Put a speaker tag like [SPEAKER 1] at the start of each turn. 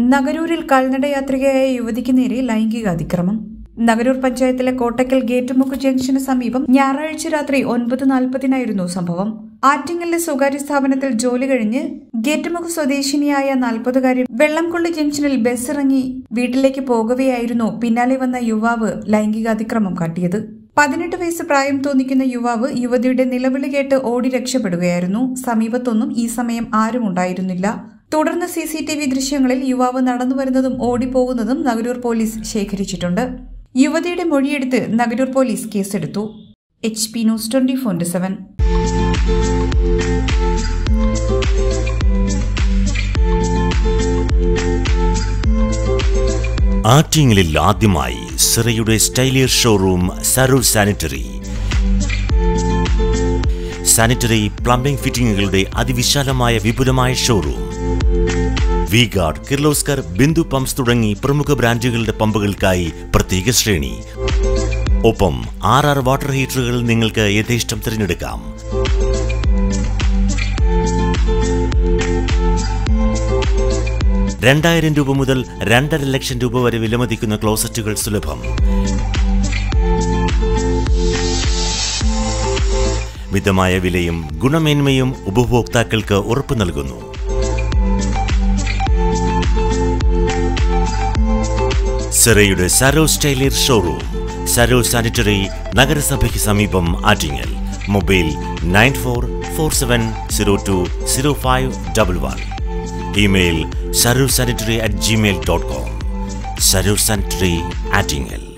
[SPEAKER 1] നഗരൂരിൽ കാൽനടയാത്രികയായ യുവതിക്ക് നേരെ ലൈംഗിക അതിക്രമം. നഗരൂർ പഞ്ചായത്തിലെ കോട്ടക്കൽ ഗേറ്റുമുക്ക് ജംഗ്ഷന് സമീപം ഞായറാഴ്ച രാത്രി ഒൻപത് നാൽപ്പതിനായിരുന്നു സംഭവം. ആറ്റിങ്ങലിലെ സ്വകാര്യ സ്ഥാപനത്തിൽ ജോലി കഴിഞ്ഞ് ഗേറ്റുമുക്ക് സ്വദേശിനിയായ നാൽപ്പതുകാരി വെള്ളംകൊള്ളി ജംഗ്ഷനിൽ ബസ് ഇറങ്ങി വീട്ടിലേക്ക് പോകവെയായിരുന്നു പിന്നാലെ വന്ന യുവാവ് ലൈംഗികാതിക്രമം കാട്ടിയത്. പതിനെട്ട് വയസ്സ് പ്രായം തോന്നിക്കുന്ന യുവാവ് യുവതിയുടെ നിലവിളി കേട്ട് ഓടി രക്ഷപ്പെടുകയായിരുന്നു. സമീപത്തൊന്നും ഈ സമയം ആരും ഉണ്ടായിരുന്നില്ല തുടർന്ന് സി സി ടി വി ദൃശ്യങ്ങളിൽ യുവാവ് നടന്നു വരുന്നതും ഓടിപ്പോകുന്നതും നഗരൂർ പോലീസ് ശേഖരിച്ചിട്ടുണ്ട്. യുവതിയുടെ മൊഴിയെടുത്ത് നഗരൂർ പോലീസ് കേസെടുത്തു. H P news twenty four seven.
[SPEAKER 2] ആറ്റിങ്ങലിൽ ആദ്യമായി സിറയുടെ സ്റ്റൈലിയർ ഷോറൂം സരൂർ സാനിറ്ററി. സാനിറ്ററി പ്ലംബിംഗ് ഫിറ്റിംഗുകളുടെ അതിവിശാലമായ വിപുലമായ showroom. V Guard Kirloskar Bindu pumps തുടങ്ങി പ്രമുഖ ബ്രാൻഡുകളുടെ പമ്പുകൾക്കായി പ്രത്യേക ശ്രേണി. ഒപ്പം ആർ ആർ വാട്ടർ ഹീറ്ററുകൾ നിങ്ങൾക്ക് യഥേഷ്ടം തിരഞ്ഞെടുക്കാം. രണ്ടായിരം രൂപ മുതൽ രണ്ടര ലക്ഷം രൂപ വരെ വിലമതിക്കുന്ന ക്ലോസറ്റുകൾ സുലഭം. മിതമായ വിലയും ഗുണമേന്മയും ഉപഭോക്താക്കൾക്ക് ഉറപ്പു നൽകുന്നു. സിറയുടെ സരോസ് ടൈലർ ഷോറൂം. സരോ സാനിറ്ററി നഗരസഭയ്ക്ക് സമീപം Attingal. Mobile nine four four seven zero two zero five double one. Email Saro sanitary at Gmail dot com Saro sanitary Attingal.